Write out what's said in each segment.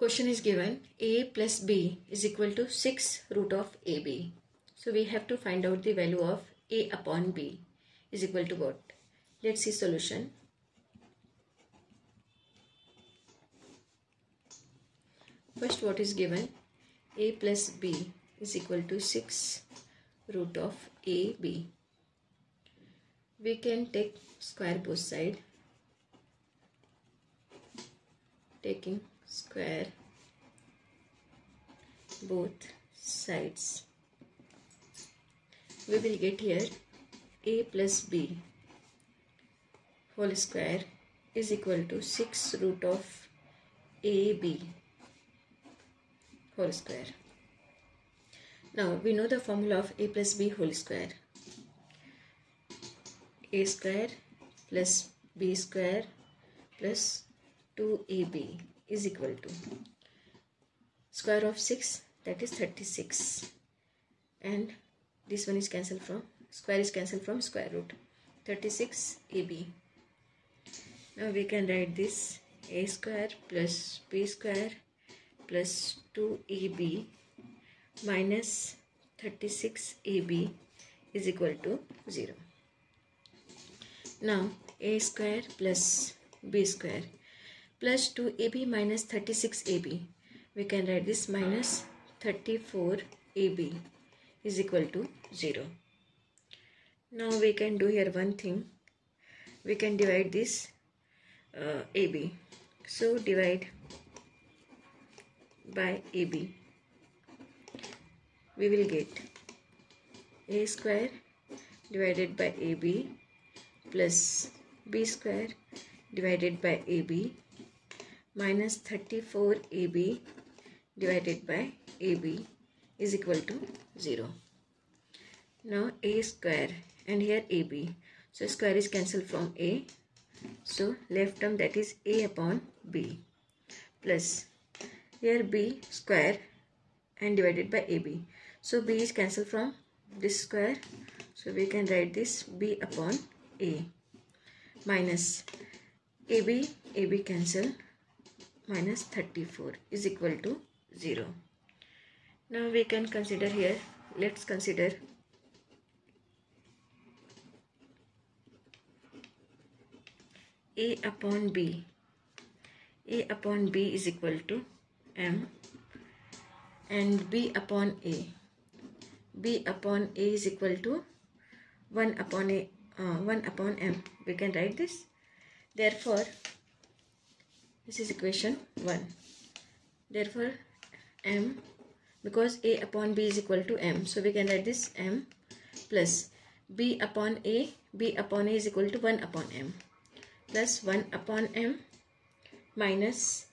question is given a plus b is equal to 6 root of ab. So we have to find out the value of a upon b is equal to what? Let's see solution. First what is given a plus b is equal to 6 root of ab. We can take square both side taking square both sides. We will get here a plus b whole square is equal to 6 root of ab whole square. Now we know the formula of a plus b whole square. A square plus b square plus 2ab is equal to square of 6 that is 36 and this one is cancelled from square is cancelled from square root 36 ab now we can write this a square plus b square plus 2ab minus 36ab is equal to 0 now a square plus b square plus 2ab minus 36ab. We can write this minus 34ab is equal to 0. Now we can do here one thing. We can divide this uh, ab. So divide by ab. We will get a square divided by ab plus b square divided by ab minus 34 AB divided by AB is equal to 0. Now A square and here AB. So square is cancelled from A. So left term that is A upon B plus here B square and divided by AB. So B is cancelled from this square. So we can write this B upon A minus AB, AB cancel minus 34 is equal to 0. Now we can consider here, let's consider A upon B. A upon B is equal to M and B upon A. B upon A is equal to 1 upon A, uh, 1 upon M. We can write this. Therefore, this is equation 1. Therefore, m because a upon b is equal to m. So we can write this m plus b upon a, b upon a is equal to 1 upon m plus 1 upon m minus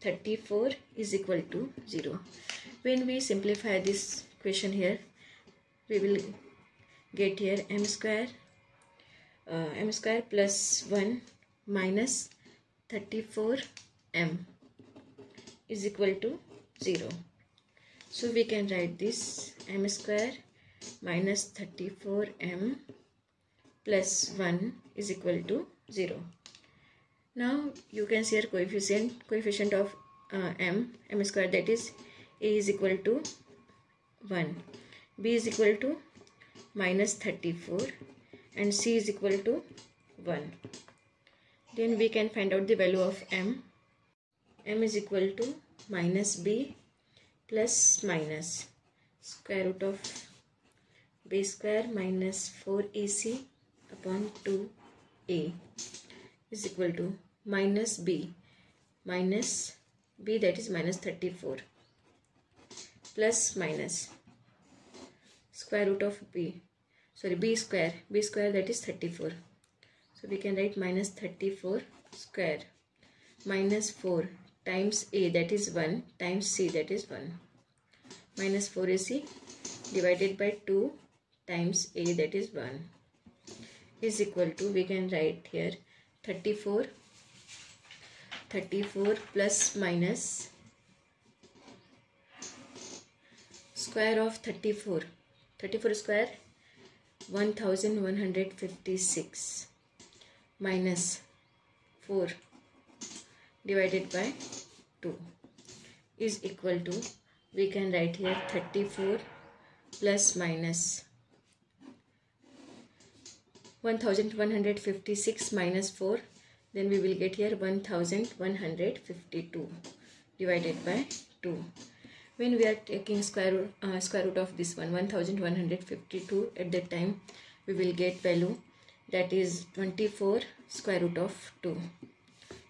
34 is equal to 0. When we simplify this equation here, we will get here m square uh, m square plus 1 minus 34 m is equal to 0. So we can write this m square minus 34m plus 1 is equal to 0. Now you can see our coefficient coefficient of uh, m m square that is a is equal to 1 b is equal to minus 34 and c is equal to 1 then we can find out the value of m m is equal to minus b plus minus square root of b square minus 4ac upon 2a is equal to minus b. Minus b that is minus 34 plus minus square root of b. Sorry b square. B square that is 34 so we can write minus 34 square. Minus 4 times a that is 1 times c that is 1 minus 4ac divided by 2 times a that is 1 is equal to we can write here 34 34 plus minus square of 34 34 square 1156 minus 4 divided by 2 is equal to we can write here 34 plus minus 1156 minus 4 then we will get here 1152 divided by 2 when we are taking square root, uh, square root of this one 1152 at that time we will get value that is 24 square root of 2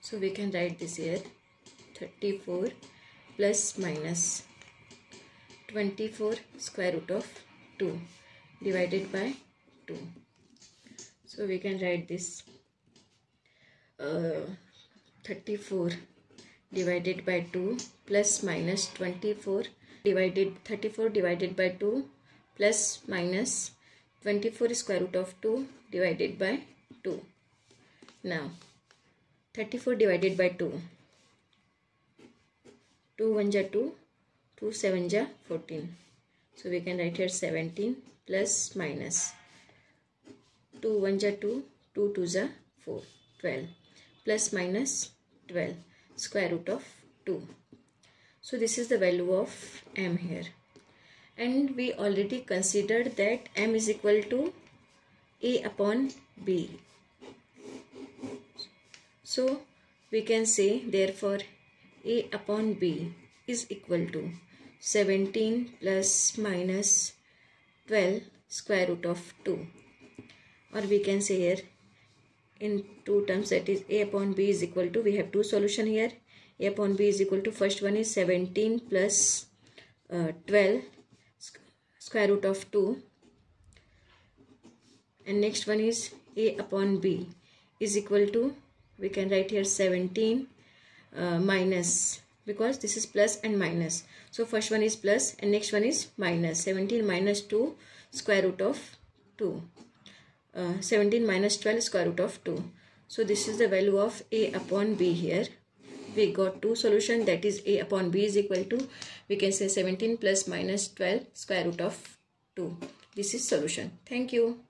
so we can write this here. 34 plus minus 24 square root of 2 divided by 2 so we can write this uh, 34 divided by 2 plus minus 24 divided 34 divided by 2 plus minus 24 square root of 2 divided by 2 now 34 divided by 2 2 1 ja 2 2 7 ja 14 so we can write here 17 plus minus 2 1 ja 2 2 2 ja 4 12 plus minus 12 square root of 2 so this is the value of m here. And we already considered that m is equal to a upon b so we can say therefore a upon b is equal to 17 plus minus 12 square root of 2 or we can say here in two terms that is a upon b is equal to we have two solution here. A upon b is equal to first one is 17 plus, uh, 12 square root of 2 and next one is a upon b is equal to we can write here 17 uh, minus because this is plus and minus. So first one is plus and next one is minus. 17 minus 2 square root of 2 uh, 17 minus 12 square root of 2 so this is the value of a upon b here. We got two solution that is a upon b is equal to we can say 17 plus minus 12 square root of 2 this is solution. Thank you